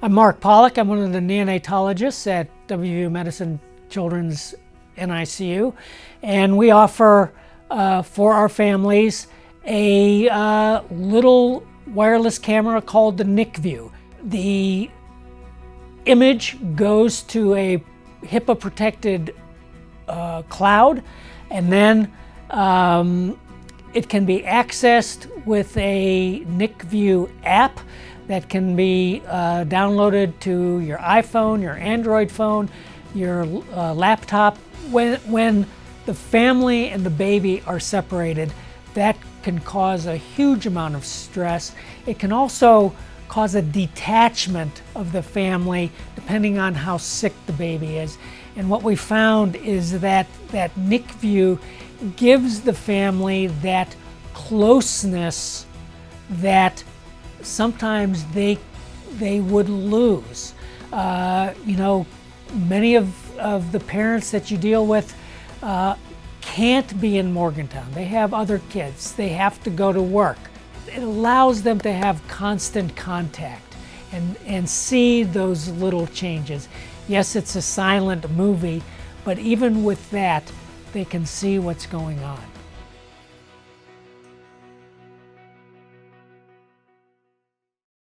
I'm Mark Polak. I'm one of the neonatologists at WVU Medicine Children's NICU, and we offer uh, for our families a uh, little wireless camera called the NICView. The image goes to a HIPAA protected uh, cloud, and then um, it can be accessed with a NICView app that can be uh, downloaded to your iPhone, your Android phone, your uh, laptop. When, when the family and the baby are separated, that can cause a huge amount of stress. It can also cause a detachment of the family depending on how sick the baby is. And what we found is that that NICView gives the family that closeness that sometimes they they would lose. Uh, you know, many of, of the parents that you deal with uh, can't be in Morgantown. They have other kids. They have to go to work. It allows them to have constant contact and, and see those little changes. Yes, it's a silent movie, but even with that, they can see what's going on.